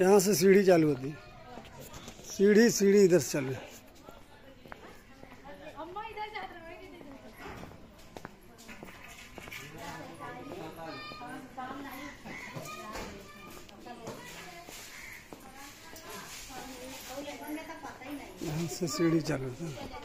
यहाँ से सीढ़ी चालू होती सीढ़ी सीढ़ी इधर से चालू है अम्मा इधर जा रहे हैं यहाँ से सीढ़ी चल रही है।